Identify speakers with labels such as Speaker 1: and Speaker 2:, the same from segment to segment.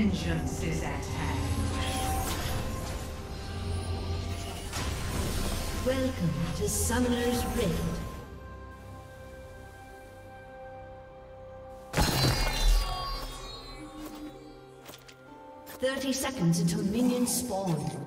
Speaker 1: Vengeance is at hand.
Speaker 2: Welcome to Summoner's Rift. Thirty seconds until minions spawn.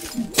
Speaker 2: フフフ。